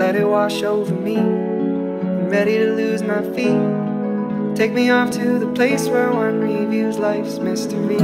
let it wash over me. I'm ready to lose my feet. Take me off to the place where one reviews life's mystery.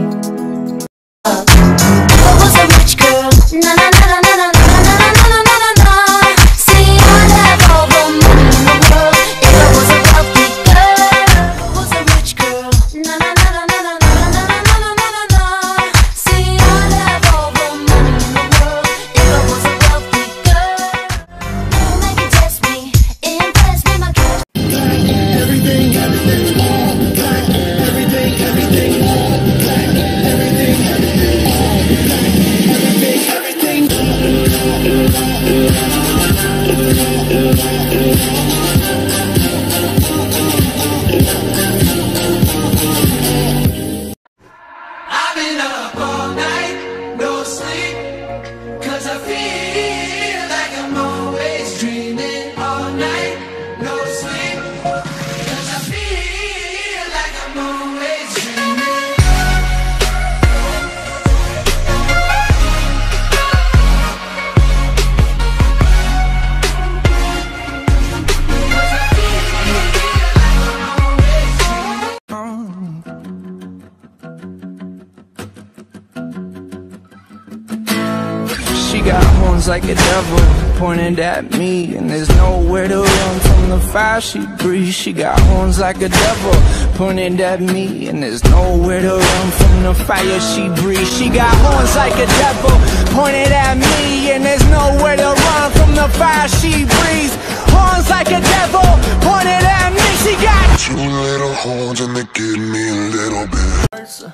Like a devil pointed at me. And there's nowhere to run from the fire she breathes. She got horns like a devil pointed at me. And there's nowhere to run from the fire she breathes. She got horns like a devil pointed at me. And there's nowhere to run from the fire she breathes. Horns like a devil pointed at me. She got Two little horns and they give me a little bit.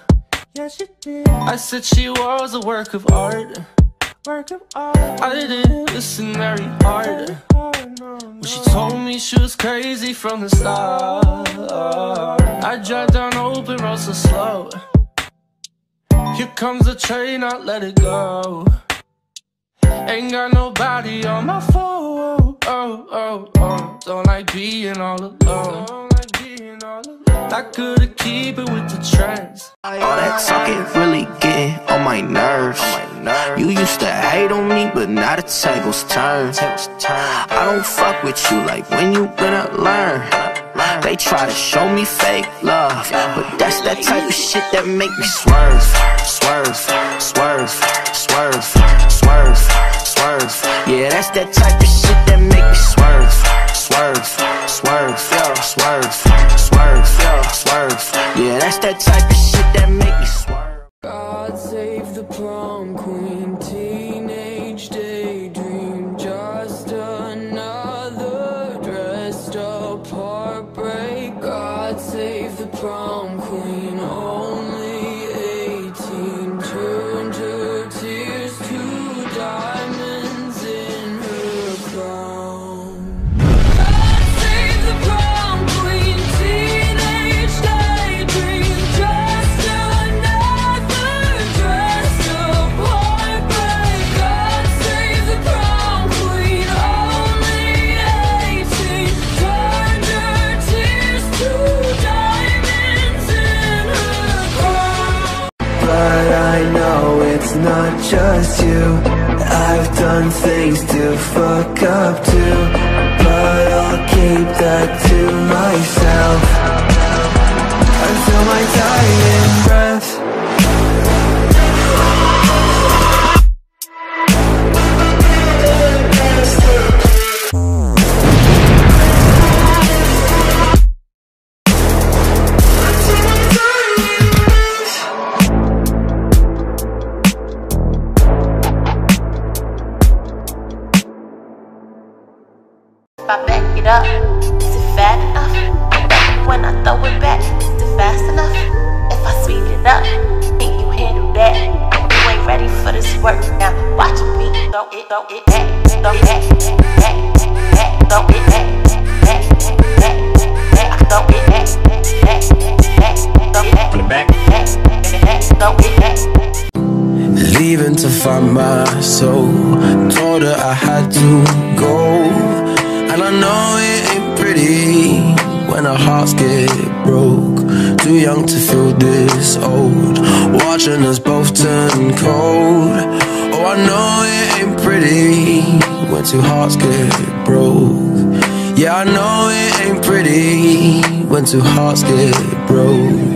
Yeah, she did. I said she was a work of art. Work of art. I didn't listen very hard. Well, she told me she was crazy from the start. I drive down open road so slow. Here comes the train, I let it go. Ain't got nobody on my phone. Oh, oh, oh. Don't like being all alone. Don't like being all. I could've keep it with the trends. All that talking really getting on my nerves. You used to hate on me, but now the tables turn. I don't fuck with you like when you gonna learn. They try to show me fake love, but that's that type of shit that make me swerve, swerve, swerve, swerve, swerve, swerve. Yeah, that's that type of shit that make me swerve, swerve, swerve, swerve, swerve, swerve. Yeah, that's that type of shit that make me swerve. God save the prom queen, teenage daydream, just another dressed up heartbreak. God save the prom queen, only to find my soul. Told her I had to go. And I know it ain't pretty when our hearts get broke. Too young to feel this old. Watching us both turn cold. Oh, I know it ain't pretty when two hearts get broke. Yeah, I know it ain't pretty when two hearts get broke.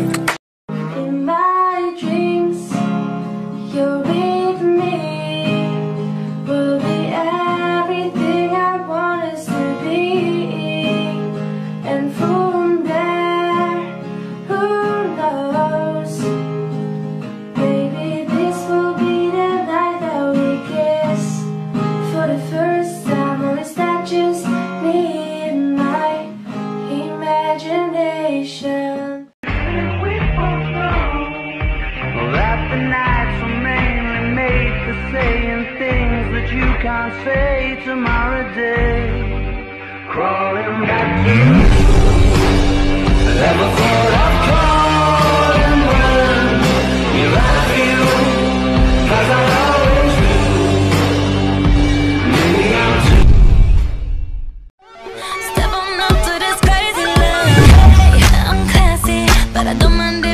Say tomorrow day? Crawling back to you. Never thought I'd call and run Here I feel As I always do Maybe I'm too Step on up to this crazy love I'm classy But I don't mind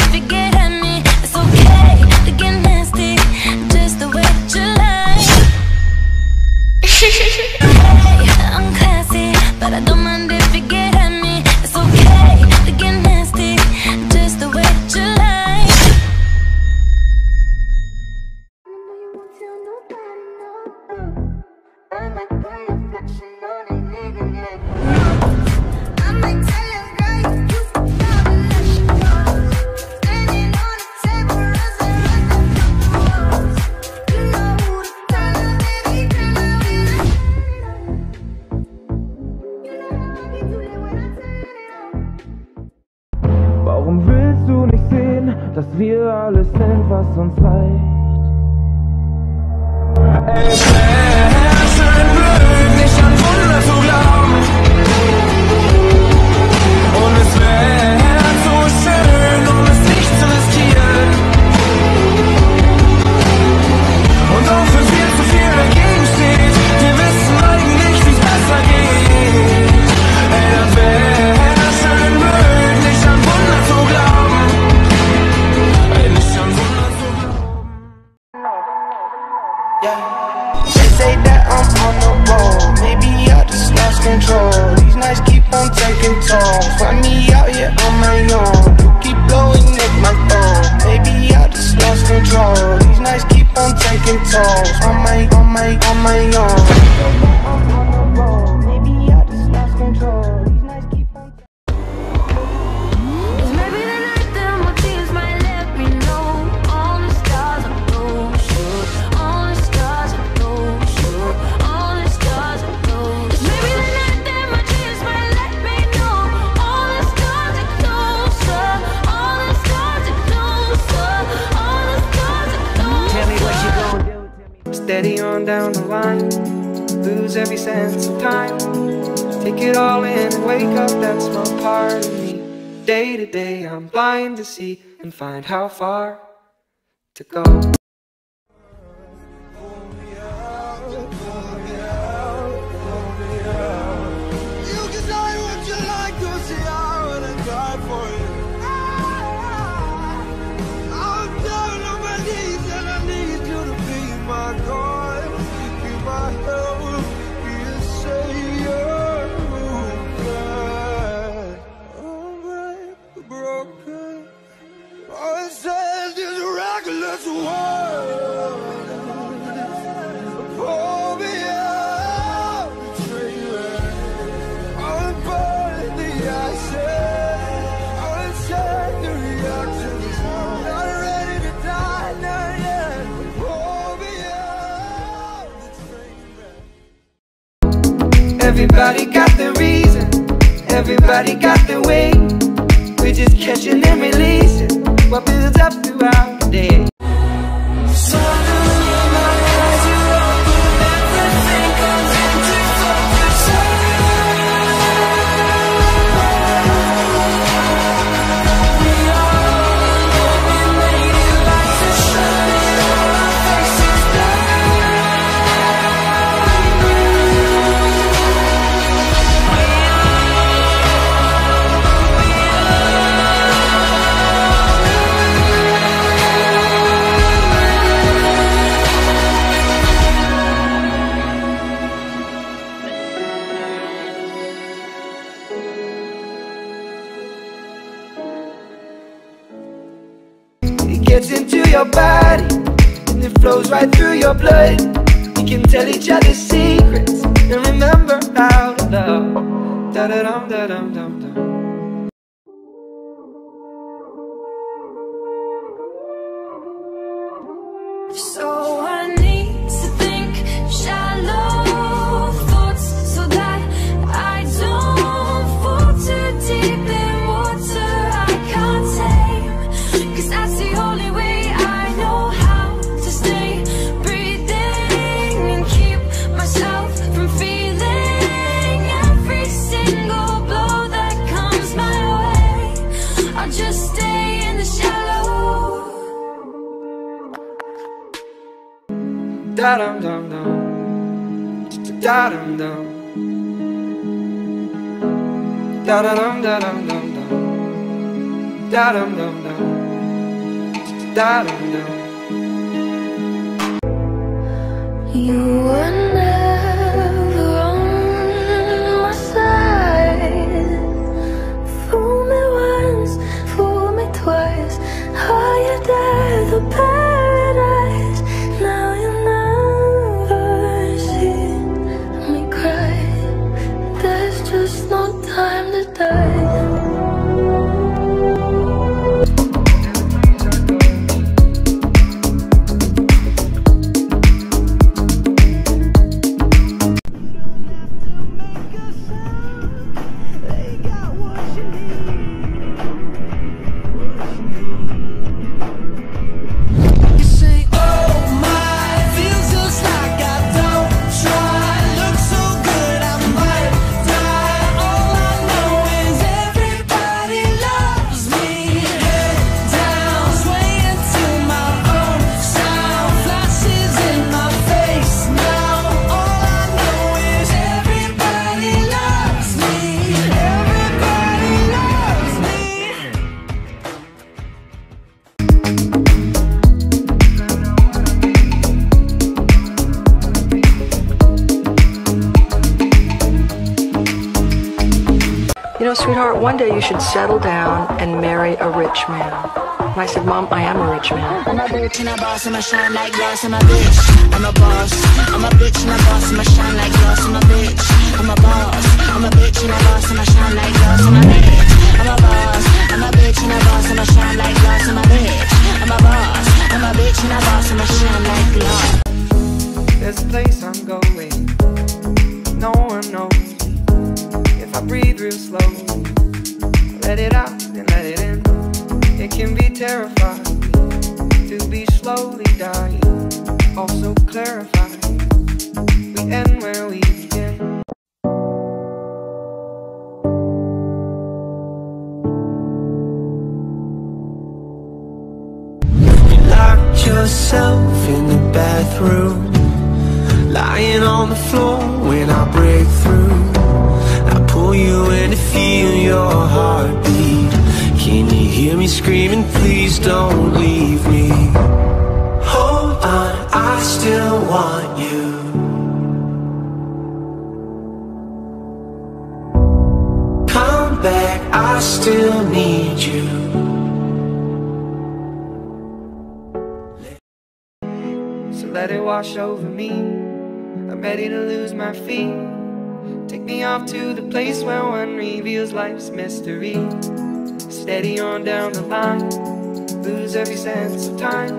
toes on my, on my, on my own. steady on down the line. Lose every sense of time. Take it all in and wake up that small part of me. Day to day, I'm blind to see and find how far to go. Everybody got the reason, everybody got the way. We're just catching and releasing what builds up throughout the day. It flows right through your blood. We can tell each other secrets and remember how to love. Da da dum da da Da dum dum dum. Da dum dum. Da dum da dum dum. Da dum dum. Da dum dum. You one day you should settle down and marry a rich man. And I said, Mom, I am a rich man. I'm a bitch and a boss, I'ma shine like glass. I'm a bitch, I'm a boss. We end still need you So let it wash over me. I'm ready to lose my feet. Take me off to the place where one reveals life's mystery. Steady on down the line, lose every sense of time.